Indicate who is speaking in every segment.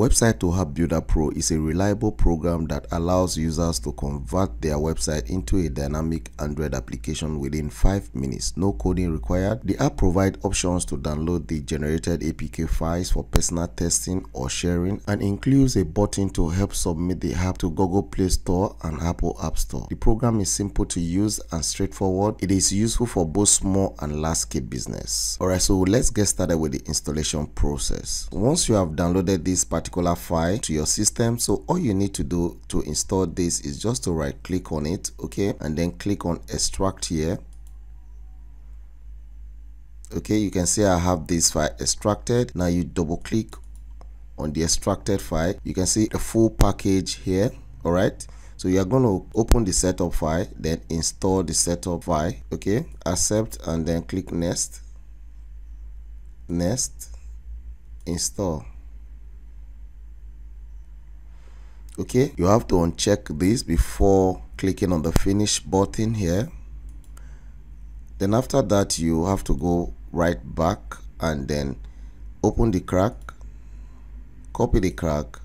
Speaker 1: Website to App Builder Pro is a reliable program that allows users to convert their website into a dynamic Android application within 5 minutes. No coding required. The app provides options to download the generated APK files for personal testing or sharing and includes a button to help submit the app to Google Play Store and Apple App Store. The program is simple to use and straightforward. It is useful for both small and large scale business. Alright, so let's get started with the installation process. Once you have downloaded this particular file to your system. So all you need to do to install this is just to right click on it okay? And then click on extract here. Okay you can see i have this file extracted. Now you double click on the extracted file. You can see the full package here all right? So you are going to open the setup file then install the setup file okay? Accept and then click next. Next. Install okay you have to uncheck this before clicking on the finish button here. Then after that you have to go right back and then open the crack copy the crack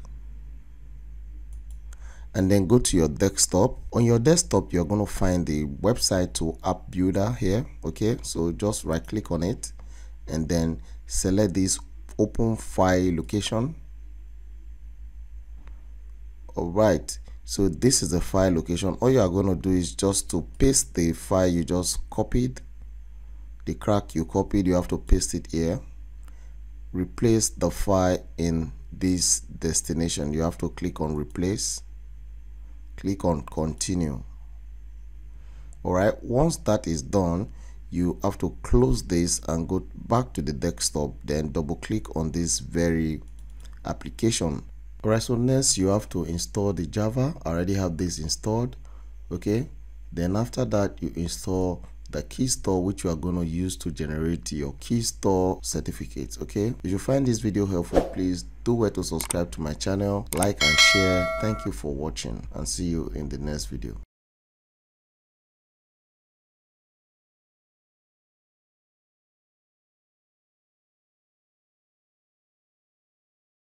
Speaker 1: and then go to your desktop. On your desktop you're going to find the website to app builder here okay? So just right click on it and then select this open file location all right so this is the file location. All you are going to do is just to paste the file you just copied. The crack you copied you have to paste it here. Replace the file in this destination. You have to click on replace. Click on continue. All right once that is done you have to close this and go back to the desktop then double click on this very application Next you have to install the Java. I already have this installed. Okay. Then after that, you install the key store which you are going to use to generate your key store certificates okay if you find this video helpful please do well to subscribe to my channel like and share thank you for watching and see you in the next video